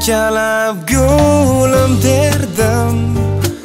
Calab love you.